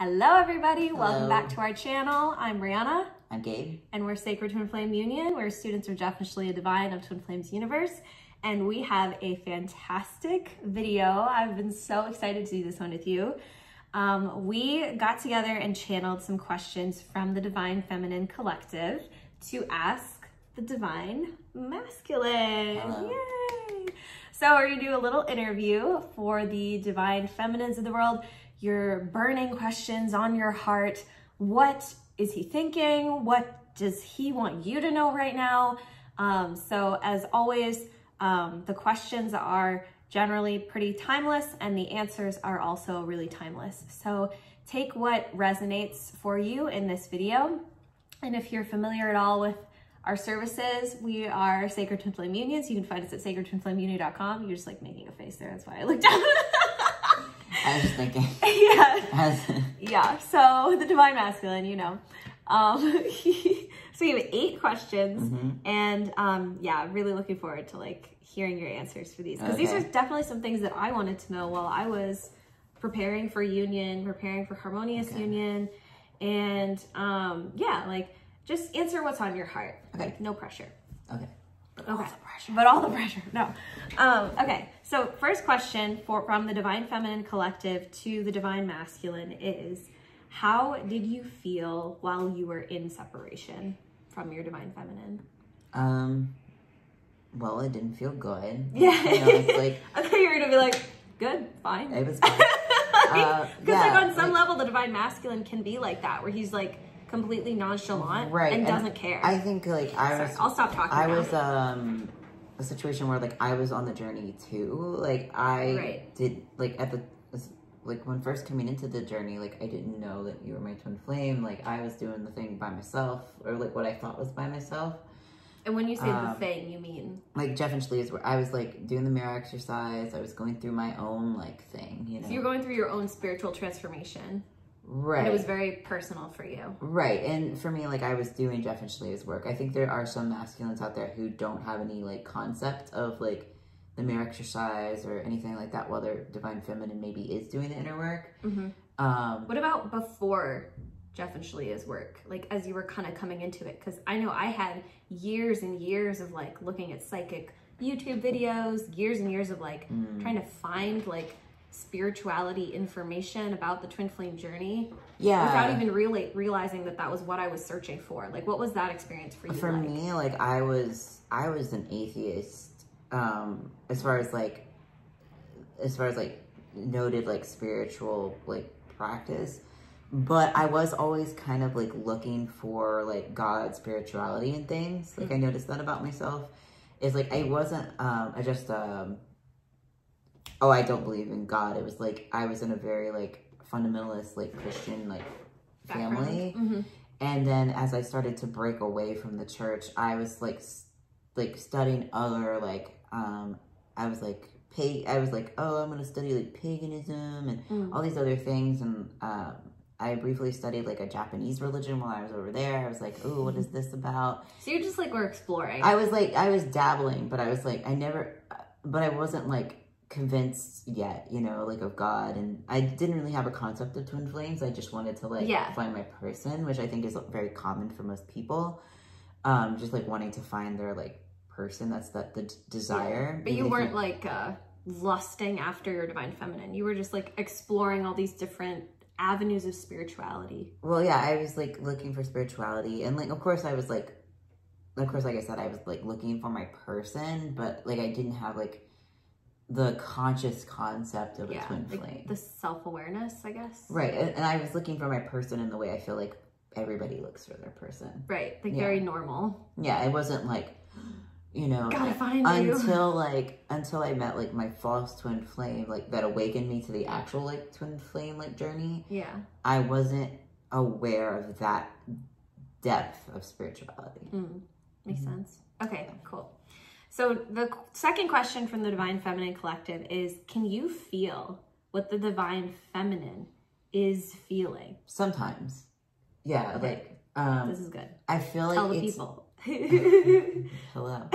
Hello, everybody. Welcome back to our channel. I'm Briana, I'm Gabe. and we're Sacred Twin Flame Union. We're students of Jeff and Shaleia Divine of Twin Flames Universe, and we have a fantastic video. I've been so excited to do this one with you. Um, we got together and channeled some questions from the Divine Feminine Collective to ask the Divine Masculine. Hello. Yay! So we're gonna do a little interview for the divine feminines of the world. Your burning questions on your heart. What is he thinking? What does he want you to know right now? Um, so as always, um, the questions are generally pretty timeless and the answers are also really timeless. So take what resonates for you in this video. And if you're familiar at all with our services, we are Sacred Twin Flame Unions. You can find us at sacredtwinflameunion.com. You're just like making a face there. That's why I looked down. I was just thinking. yeah. Yeah. So the Divine Masculine, you know. Um, so we have eight questions Mhm. and um, yeah, really looking forward to like hearing your answers for these. Because these are definitely some things that I wanted to know while I was preparing for union, preparing for harmonious Okay. union. And um, yeah, like just answer what's on your heart. Okay. Like no pressure. okay. Okay. But all the pressure. No. Um, okay. So first question for from the Divine Feminine Collective to the Divine Masculine is how did you feel while you were in separation from your Divine Feminine? Um. Well, it didn't feel good. Yeah. You know, it's like I thought you were gonna be like, good, fine. it was. Fine. Uh, Because like yeah, on some like- level, the Divine Masculine can be like that, where he's like completely nonchalant right and and doesn't care. I think like I Sorry, was. I'll stop talking. I was um a situation where like I was on the journey too. Like I Right. did like at the like when first coming into the journey, like I didn't know that you were my twin flame. Like I was doing the thing by myself, or like what I thought was by myself. and when you say the um, thing, you mean like Jeff and Shaleia's where I was like doing the mirror exercise. I was going through my own like thing, you know. so you're going through your own spiritual transformation, right. and it was very personal for you. right. And for me, like I was doing Jeff and Shaleia's work. I think there are some masculines out there who don't have any like concept of like the mirror exercise or anything like that while their divine feminine maybe is doing the inner work. Mm-hmm. Um What about before Jeff and Shaleia's work? Like as you were kind of coming into it, because I know I had years and years of like looking at psychic YouTube videos, years and years of like mm, trying to find like spirituality information about the twin flame journey yeah. without even reali- realizing that that was what I was searching for. Like, what was that experience for you? for like? me like i was i was an atheist um as far as like as far as like noted like spiritual like practice but i was always kind of like looking for like god spirituality and things like i noticed that about myself is like i wasn't um i just um oh i don't believe in god it was like i was in a very like fundamentalist like christian like family Mhm. and then as I started to break away from the church, I was like, like studying other like, um, I was like, pay. I was like, oh, I'm gonna study like paganism and Mm. all these other things. And um, I briefly studied like a Japanese religion while I was over there. I was like, oh, what is this about? So you're just like we're exploring. I was like, I was dabbling, but I was like, I never, but I wasn't like convinced yet, you know, like of God. And I didn't really have a concept of twin flames. I just wanted to like Yeah. find my person, which I think is very common for most people. Um, just like wanting to find their like person. That's that the d- desire. But you weren't like uh, lusting after your divine feminine. You were just like exploring all these different avenues of spirituality. Well, yeah, I was like looking for spirituality, and like, of course, I was like, of course, like I said, I was like looking for my person, but like I didn't have like the conscious concept of a yeah, twin like flame. the self awareness, I guess. Right, and, and I was looking for my person in the way I feel like everybody looks for their person. Right, like Yeah. very normal. Yeah, it wasn't like, you know, Gotta find you. until like until I met like my false twin flame, like that awakened me to the actual like twin flame like journey. Yeah. I wasn't aware of that depth of spirituality. Mm, makes Mhm. sense. Okay, cool. So the second question from the Divine Feminine Collective is Can you feel what the Divine Feminine is feeling? Sometimes, yeah, Okay. like um, This is good. I feel like Tell the it's people. hello.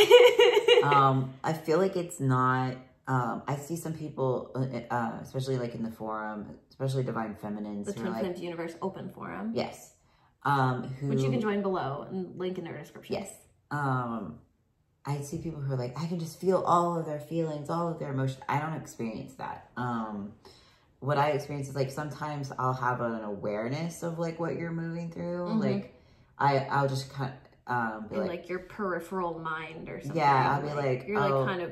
um, I feel like it's not. Um, I see some people, uh, uh, especially like in the forum, especially divine feminines The Twin like Flames Universe Open Forum, yes um who which you can join below and link in their description. yes um i see people who are like i can just feel all of their feelings all of their emotions i don't experience that um what i experience is like sometimes i'll have an awareness of like what you're moving through Mhm. like i i'll just kind of um be like, like, your peripheral mind or something. Yeah, I'll be like, you're oh. like kind of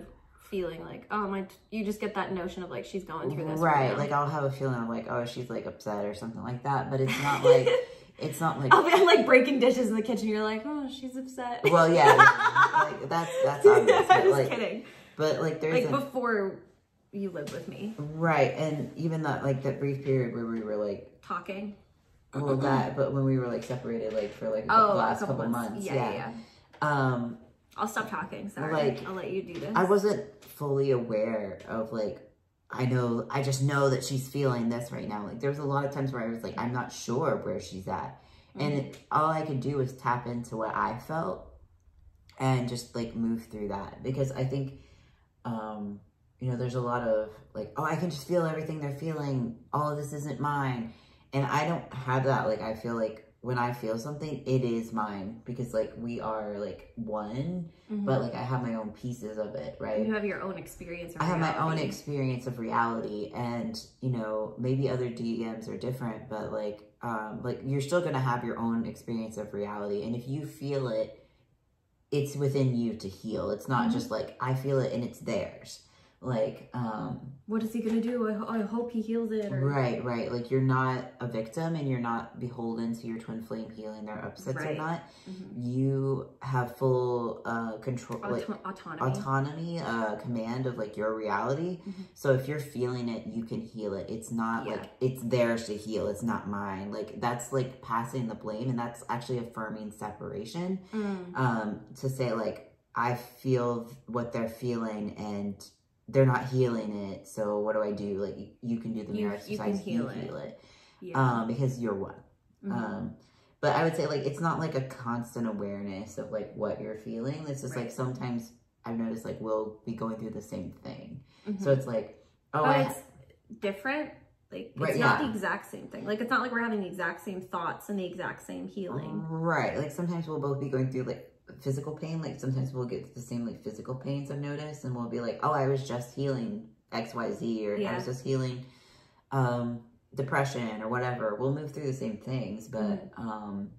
feeling like, oh my, you just get that notion of like she's going through this right now. like i'll have a feeling of like oh she's like upset or something like that but it's not like it's not like I'll be like breaking dishes in the kitchen. You're like, oh, she's upset. well yeah like that's that's obvious I'm just like kidding. but like there's Like a, before you lived with me, right and even that like that brief period where we were like talking. well that but when we were like separated like for like the Oh, last couple, couple months. months, Yeah, yeah, yeah. um I'll stop talking. Sorry. Like, I'll let you do this. i wasn't fully aware of like I know, I just know that she's feeling this right now. Like, there was a lot of times where I was like, I'm not sure where she's at. And all I could do was tap into what I felt and just like move through that. Because I think, um, you know, there's a lot of like, oh, I can just feel everything they're feeling. All of this isn't mine. And I don't have that. Like, I feel like when I feel something, it is mine because like we are like one, Mhm. but like I have my own pieces of it, right? you have your own experience. Of I have my own experience of reality, and you know, maybe other DMs are different, but like, um, like you're still gonna have your own experience of reality, and if you feel it, it's within you to heal. It's not Mhm. just like I feel it and it's theirs. Like, um, What is he gonna do? I, ho- I hope he heals it. Or... right, right. Like you're not a victim, and you're not beholden to your twin flame healing their upsets or Right. not. Mhm. You have full uh, control, like autonomy. autonomy, uh, command of like your reality. Mhm. So if you're feeling it, you can heal it. It's not Yeah. like it's theirs to heal. It's not mine. Like that's like passing the blame, and that's actually affirming separation. Mm. Um, to say like I feel what they're feeling, and they're not healing it. So what do I do? Like you can do the You- mirror you can exercise. heal it. it. Yeah. Um, because you're one. Mhm. Um, but I would say like it's not like a constant awareness of like what you're feeling. It's just Right. like sometimes I've noticed like we'll be going through the same thing. Mhm. So it's like, oh, it's different. Like it's Right, not yeah. the exact same thing. Like it's not like we're having the exact same thoughts and the exact same healing. right. Like sometimes we'll both be going through like physical pain. Like sometimes we'll get the same like physical pains I've noticed, and we'll be like, oh, I was just healing X Y Z, or I was just healing um, depression or whatever. We'll move through the same things, but Mm-hmm. um,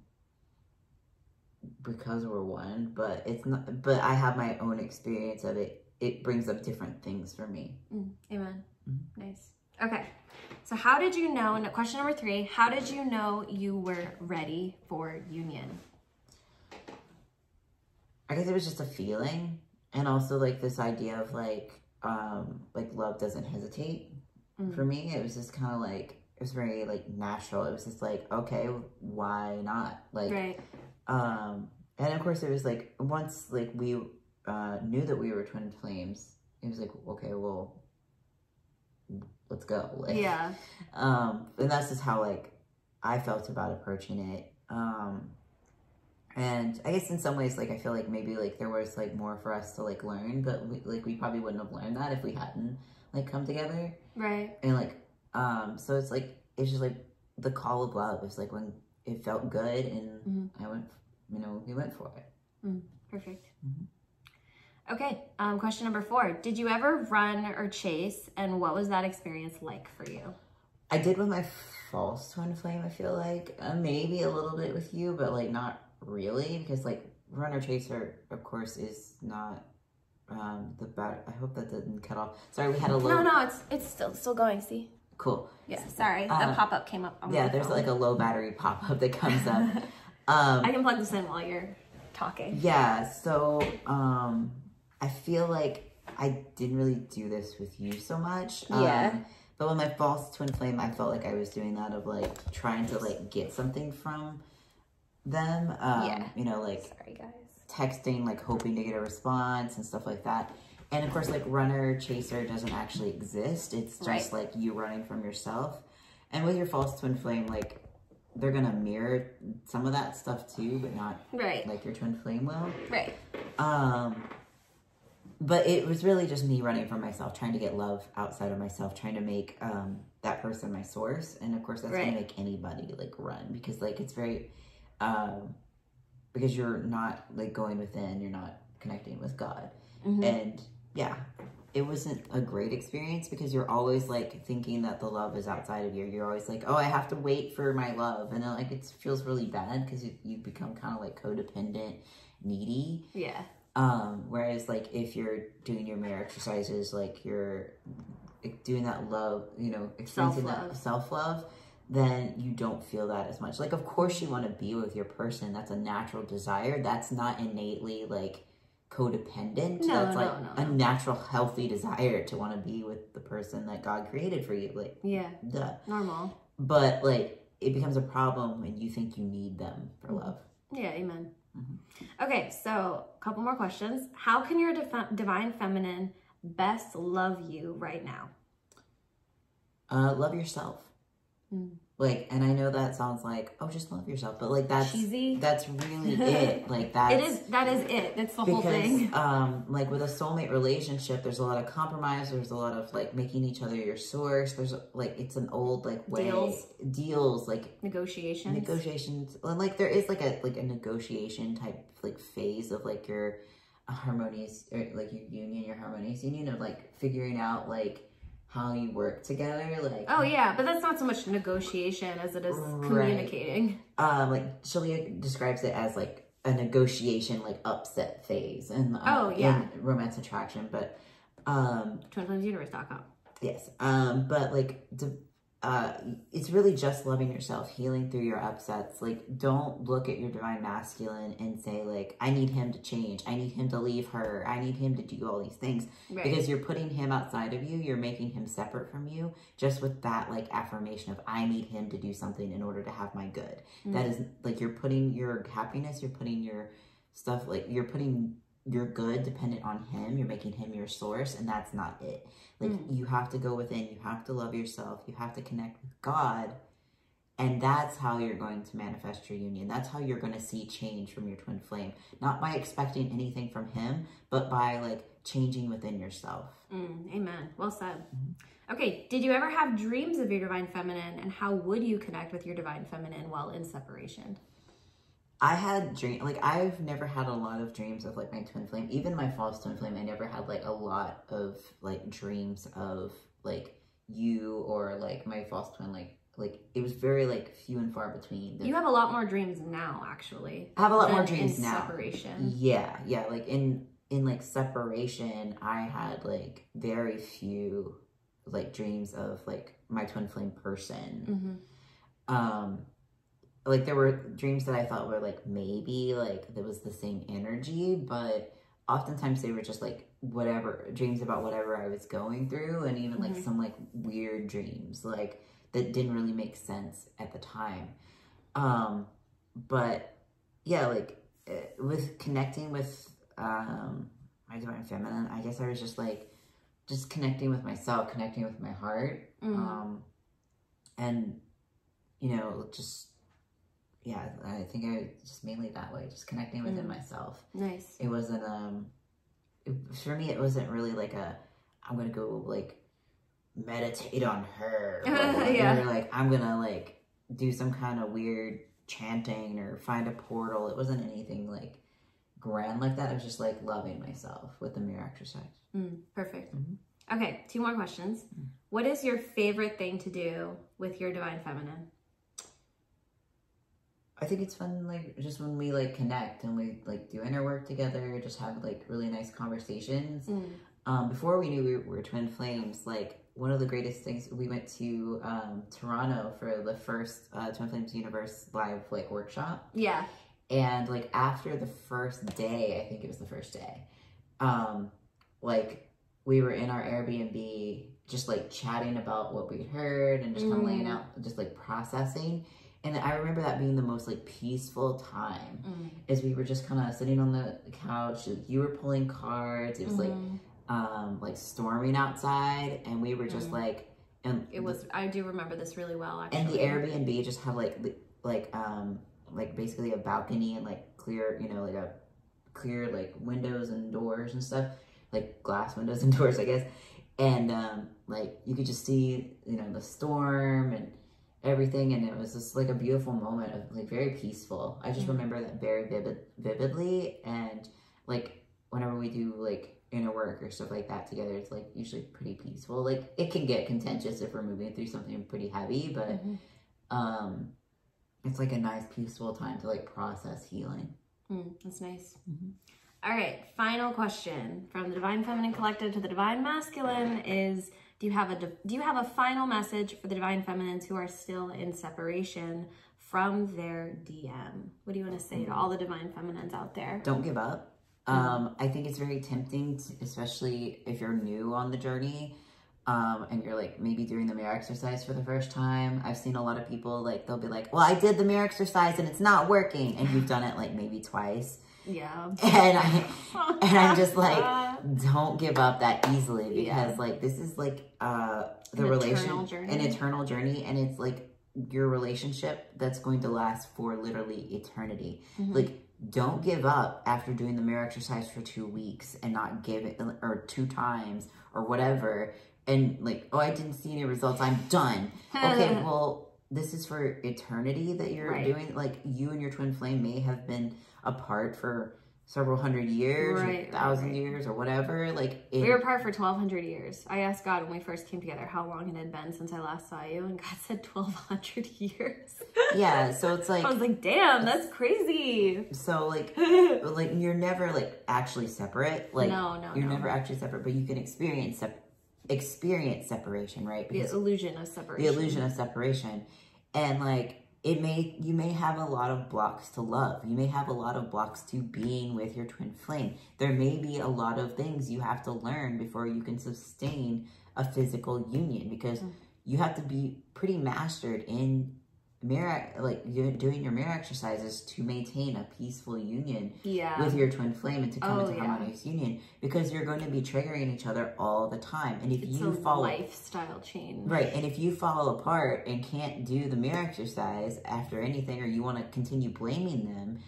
because we're one. But it's not. But I have my own experience of it. It brings up different things for me. Mm, amen. Mhm. Nice. Okay. So how did you know, and question number three, how did you know you were ready for union? I guess it was just a feeling, and also like this idea of like um like love doesn't hesitate. Mm. For me, it was just kind of like it was very like natural. It was just like okay, why not? Like Right. um, and of course it was like once like we uh knew that we were twin flames, it was like okay, well, let's go. Like, Yeah. um and that's just how like i felt about approaching it um and i guess in some ways like i feel like maybe like there was like more for us to like learn but we, like we probably wouldn't have learned that if we hadn't like come together Right. and like um so it's like it's just like the call of love it's like when it felt good and Mhm. i went you know we went for it Perfect. Mhm. Okay. Um, question number four. Did you ever run or chase, and what was that experience like for you? i did with my false twin flame i feel like uh, maybe a little bit with you but like not really because like runner chaser of course is not um the bad i hope that didn't cut off sorry we had a little No, no, it's it's still still going. See. cool Yeah. Sorry, Uh, the pop up came up. Yeah there's phone. like a low battery pop-up that comes up um I can plug this in while you're talking. yeah so um i feel like i didn't really do this with you so much Yeah. um, but with my false twin flame i felt like i was doing that of like trying to like get something from them um Yeah. you know like Sorry, guys. texting, like hoping to get a response and stuff like that. And of course, like runner chaser doesn't actually exist. It's just Right. like you running from yourself. And with your false twin flame, like they're gonna mirror some of that stuff too, but not Right. like your twin flame will. Right. Um, but it was really just me running from myself, trying to get love outside of myself, trying to make um, that person my source. And of course, that's Right. gonna make anybody like run because like it's very, um, because you're not like going within, you're not connecting with God. Mhm. And yeah, it wasn't a great experience because you're always like thinking that the love is outside of you. You're always like, oh, I have to wait for my love. And then like it feels really bad because you, you become kind of like codependent, needy. Yeah. Um, whereas like if you're doing your mirror exercises, like you're doing that love, you know, experiencing Self-love. that self love, then you don't feel that as much. Like of course you want to be with your person. That's a natural desire. That's not innately like codependent. No, That's no, like no, a no. natural healthy desire to want to be with the person that God created for you. Like Yeah. duh. Normal. But like it becomes a problem when you think you need them for love. Yeah, amen. Mhm. Okay, so a couple more questions. How can your defi- divine feminine best love you right now? Uh, love yourself. Mm. Like, and I know that sounds like, oh, just love yourself, but like that's Cheesy. that's really it. Like that's it is. That is it. That's the whole because thing. um like with a soulmate relationship there's a lot of compromise there's a lot of like making each other your source there's like it's an old like way Deals. deals like Negotiations. negotiations and like there is like a like a negotiation type like phase of like your harmonious or like your union your harmonious union of like figuring out like how you work together like oh yeah, but that's not so much negotiation as it is Right. communicating. um like Shaleia describes it as like a negotiation like upset phase and uh, Oh, yeah. in romance attraction but um TwinFlamesUniverse.com. yes um but like the uh it's really just loving yourself healing through your upsets. Like don't look at your divine masculine and say like i need him to change. I need him to leave her. I need him to do all these things. Right. because you're putting him outside of you you're making him separate from you just with that like affirmation of i need him to do something in order to have my good. That is like you're putting your happiness you're putting your stuff like you're putting your good dependent on him you're making him your source and that's not it like you have to go within you have to love yourself you have to connect with god and that's how you're going to manifest your union that's how you're going to see change from your twin flame not by expecting anything from him but by like changing within yourself Mm, amen. Well said. Mm-hmm. Okay, did you ever have dreams of your divine feminine and how would you connect with your divine feminine while in separation? I had dream like I've never had a lot of dreams of like my twin flame. Even my false twin flame, I never had like a lot of like dreams of like you or like my false twin. Like like it was very like few and far between. The- You have a lot more dreams now, actually. I have a lot more dreams now. Separation. Yeah, yeah. Like in in like separation, I had like very few like dreams of like my twin flame person. hmm um like there were dreams that I thought were like maybe like there was the same energy, but oftentimes they were just like whatever dreams about whatever I was going through, and even like Mhm. some like weird dreams like that didn't really make sense at the time. Um, but yeah, like eh, with connecting with um my divine feminine, I guess I was just like just connecting with myself, connecting with my heart, Mhm. um, and you know just yeah i think i just mainly that way just connecting within Mm. myself Nice. it wasn't um it, for me it wasn't really like a i'm gonna go like meditate on her or, Yeah. or, like i'm gonna like do some kind of weird chanting or find a portal it wasn't anything like grand like that it was just like loving myself with the mirror exercise Mm, perfect. Mhm. Okay, two more questions. What is your favorite thing to do with your divine feminine? I think it's fun, like just when we like connect and we like do inner work together, just have like really nice conversations. Mm. Um, before we knew we were twin flames, like one of the greatest things, we went to um, Toronto for the first uh, Twin Flames Universe live like workshop, Yeah. and like after the first day, I think it was the first day, um, like we were in our Airbnb, just like chatting about what we'd heard and just kind of laying Mm. out, just like processing. And I remember that being the most like peaceful time Mm. as we were just kind of sitting on the couch. You were pulling cards. It was like Mhm. um like storming outside, and we were just Mhm. like and It was. I do remember this really well. Actually. and the Airbnb just had like like um like basically a balcony and like clear you know like a clear like windows and doors and stuff. like glass windows and doors, I guess. And um, like you could just see, you know, the storm and everything, and it was just like a beautiful moment of like very peaceful. I just Mhm. remember that very vivid, vividly, and like whenever we do like inner work or stuff like that together, it's like usually pretty peaceful. Like it can get contentious if we're moving through something pretty heavy, but Mhm. um, it's like a nice peaceful time to like process healing. Mm, that's nice. Mhm. All right, final question from the Divine Feminine Collective to the Divine Masculine is do you have a do you have a final message for the Divine Feminines who are still in separation from their DM? What do you want to say to all the Divine Feminines out there? Don't give up. Um, I think it's very tempting, to, especially if you're new on the journey. Um, and you're like maybe doing the mirror exercise for the first time. I've seen a lot of people like they'll be like, "Well, I did the mirror exercise and it's not working," and you've done it like maybe twice. Yeah. And I and I'm just like, Uh, don't give up that easily because Yeah. like this is like uh the An relation eternal journey. an eternal journey and it's like your relationship that's going to last for literally eternity Mhm. like don't give up after doing the mirror exercise for two weeks and not give it or two times or whatever and like oh i didn't see any results i'm done okay well this is for eternity that you're Right. doing like you and your twin flame may have been apart for several hundred years Right, or thousand right. years or whatever like it, We were apart for 1,200 years. I asked God when we first came together how long it had been since I last saw you, and God said 1,200 years. yeah so it's like I was like, damn, that's crazy. so like like you're never like actually separate like no, no, you're no. never actually separate but you can experience sep- experience separation right because the illusion of separation. the illusion of separation and like it may you may have a lot of blocks to love you may have a lot of blocks to being with your twin flame there may be a lot of things you have to learn before you can sustain a physical union because Mm. you have to be pretty mastered in mirror like you doing your mirror exercises to maintain a peaceful union Yeah. with your twin flame and to come Oh, into yeah. harmonious union because you're going to be triggering each other all the time and if it's you follow lifestyle change. Right, and if you fall apart and can't do the mirror exercise after anything, or you want to continue blaming them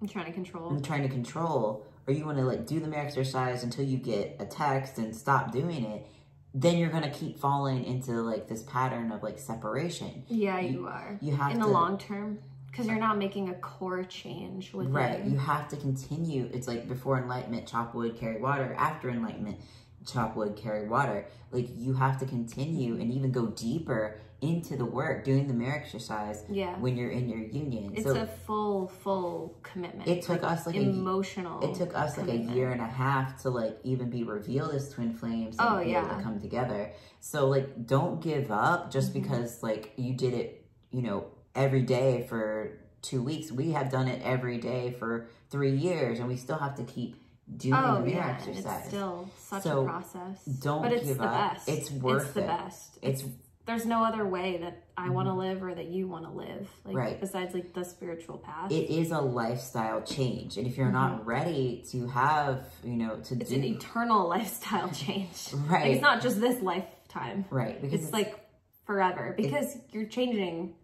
I'm trying to control. and trying to control, or you want to like do the mirror exercise until you get a text and stop doing it, then you're gonna keep falling into like this pattern of like separation. Yeah, you are. You have In to the long term, because you're not making a core change with right. You have to continue. It's like before enlightenment, chop wood, carry water. After enlightenment, chop wood, carry water. Like you have to continue and even go deeper into the work, doing the mirror exercise Yeah. when you're in your union. It's so a full, full commitment. it took us like a emotional. it took us like a year and a half to like even be revealed as twin flames and Oh, be able yeah. to come together. So like don't give up just Mhm. because like you did it, you know, every day for two weeks. We have done it every day for three years and we still have to keep doing Oh the mirror yeah, exercise. it's still such So, a process. don't but it's give the up. best. It's worth It's the it. best. It's There's no other way that I want to live or that you want to live. Like Right. besides like the spiritual path. it is a lifestyle change. And if you're not ready to have, you know, to Mm-hmm. it's do an eternal lifestyle change. Like, right. it's not just this lifetime. right. Because It's, like forever because you're changing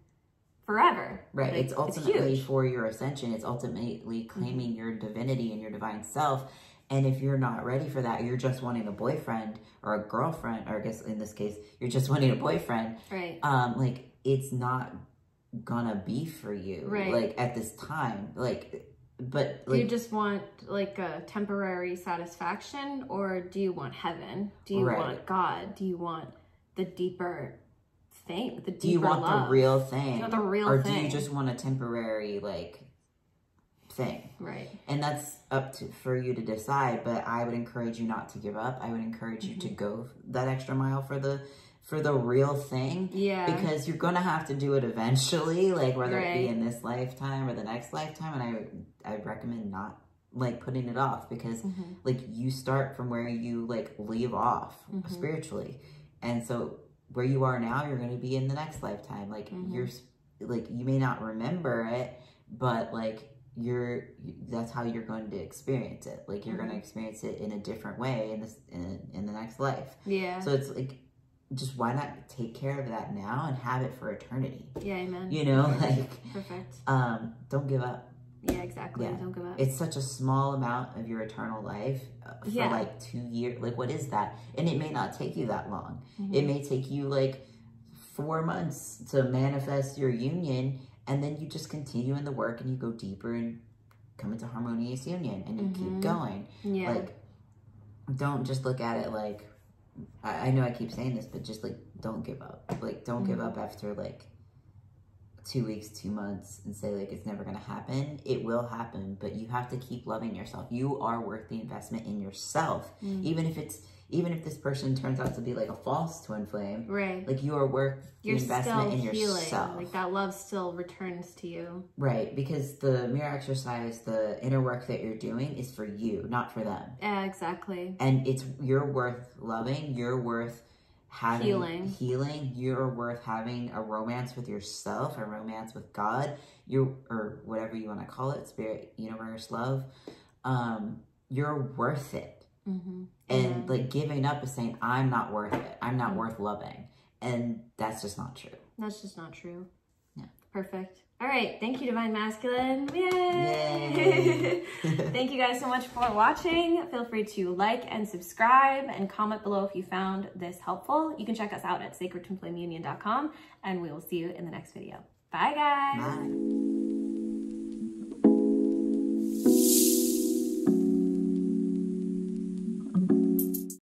forever. Right. Like, it's ultimately huge. for your ascension. It's ultimately Mm-hmm. claiming your divinity and your divine self. And if you're not ready for that, you're just wanting a boyfriend or a girlfriend, or I guess in this case, you're just wanting a boyfriend. right. Um, like it's not gonna be for you. Right. Like at this time. Like but do you just want like a temporary satisfaction or do you want heaven? Do you Right. want God? Do you want the deeper thing? The deeper do you want love? the real Do thing? you want the real thing? or thing? do you just want a temporary like thing? right. and that's up to for you to decide but i would encourage you not to give up i would encourage you to Mm-hmm. go that extra mile for the for the real thing Yeah. because you're gonna have to do it eventually like whether it be in this lifetime or the next lifetime and i would i would recommend not like putting it off because Mhm. like you start from where you like leave off Mhm. spiritually and so where you are now you're going to be in the next lifetime like Mhm. you're like you may not remember it but like you're that's how you're going to experience it like you're going to experience it in a different way in this in, in the next life Yeah. so it's like just why not take care of that now and have it for eternity yeah, amen. you know Perfect. like Perfect. um don't give up Yeah, exactly. Yeah. Don't give up. It's such a small amount of your eternal life uh, for Yeah. like two years. Like, what is that? And it may not take you that long. Mhm. It may take you like four months to manifest your union, and then you just continue in the work and you go deeper and come into harmonious union and you Mhm. keep going. yeah. Like, don't just look at it like, I, I know I keep saying this, but just like, don't give up. Like, don't give Mhm. up after like two weeks, two months, and say like it's never gonna happen. It will happen, but you have to keep loving yourself. You are worth the investment in yourself, Mm. even if it's even if this person turns out to be like a false twin flame. right. Like you are worth the You're investment still in healing. yourself. Like that love still returns to you. Right, because the mirror exercise, the inner work that you're doing is for you, not for them. Yeah, exactly. And it's you're worth loving, you're worth having Healing. healing, you're worth having a romance with yourself, a romance with God, you or whatever you want to call it, spirit, universe, love. Um, you're worth it. Mm-hmm. And like giving up is saying, I'm not worth it. I'm not worth loving. And that's just not true. That's just not true. Yeah. Perfect. All right. Thank you, Divine Masculine. Yay! Yay! Thank you guys so much for watching. Feel free to like and subscribe and comment below if you found this helpful. You can check us out at sacredtwinflameunion.com and we will see you in the next video. Bye, guys. Bye.